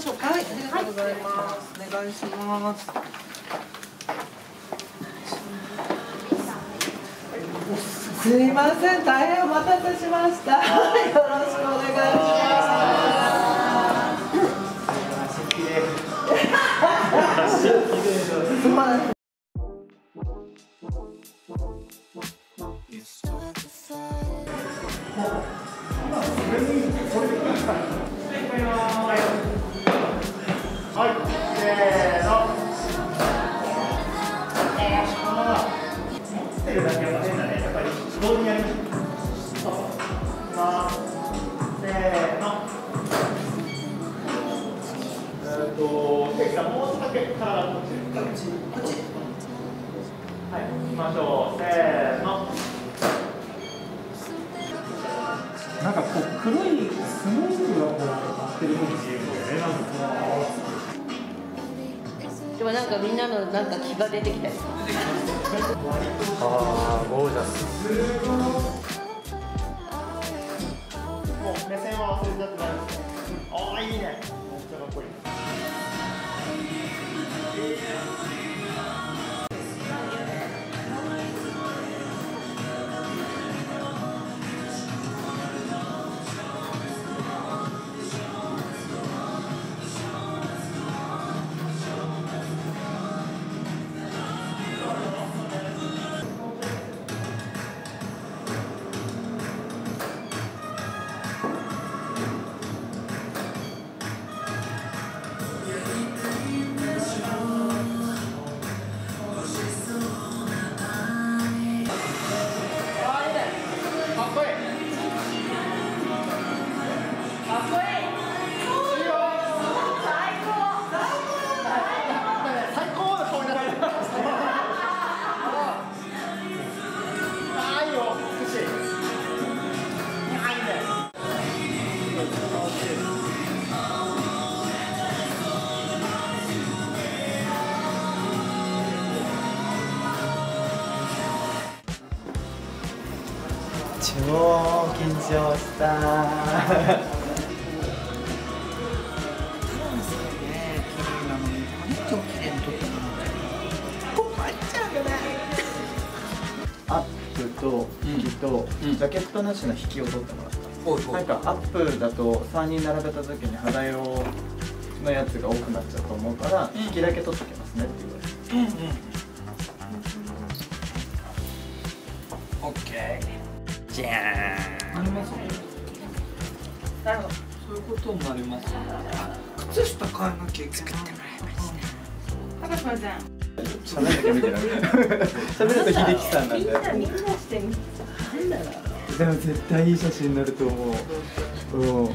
ましょうか。はい。ありがとうございます、お願いします。す。いません大変お待たせしましたよろしくお願いします。す。まんはい、せーの。つけるだけは変だね。やっぱり同時にやりましょう。そう。ま、せーの。えっと、関さんもう少しだけ体こっち。こっち。こっち。はい、行きましょう。せーの。なんかこう黒いスモークがこう当ってるよもなんかみんなのなんか気が出てきたよああ、ゴージャス。もう目線は忘れちゃってないですね。ああ、いいね。めっちゃかっこいい。超緊張した。アップと引きと、うんジャケットなしの引きを取ってもらった、なんかアップだと3人並べた時に肌色のやつが多くなっちゃうと思うから、引きだけ取ってきますねって言われて。うんうんオッケーじゃーん。なりますね。なるほど。そういうことになりますね。靴下買いなきゃ作ってもらいいですね。高島ちゃん喋んなきゃ見てない喋ると秀樹さんなんだよみんなして。みでも絶対いい写真になると思ううん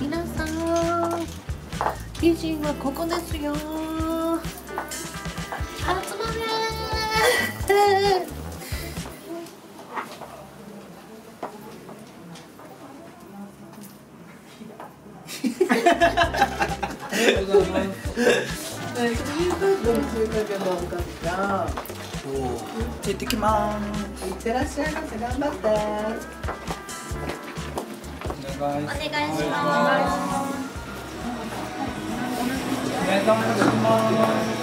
皆さん美人はここですよ集まれりがとうございます。えー、クリームパークのおかじゃ行ってきまーすいってらっしゃいませ頑張ってお願いお願いします。お願いします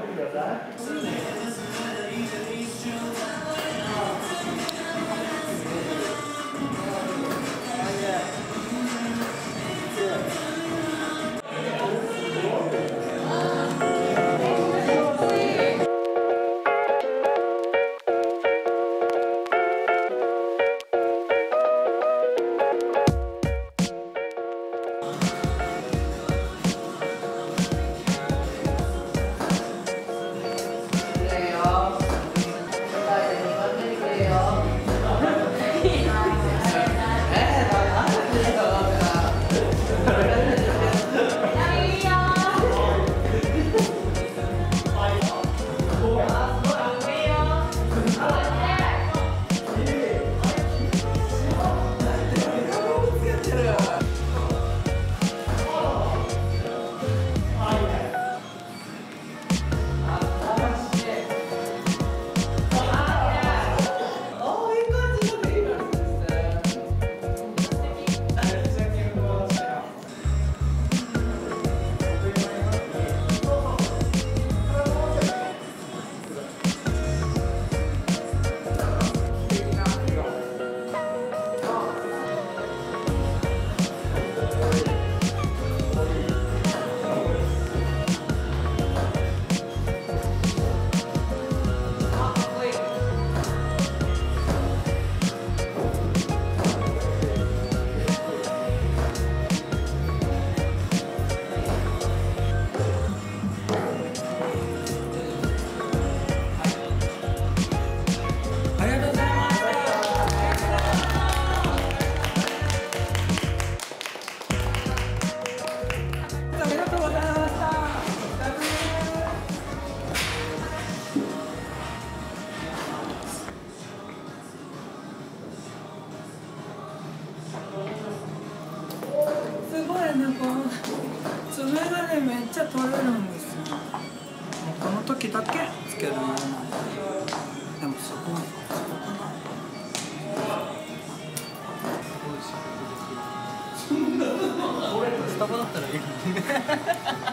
とれがねめっちゃ取れるんですよ。もうこの時だけつけるようなでもすごいスタバだったらいいかもね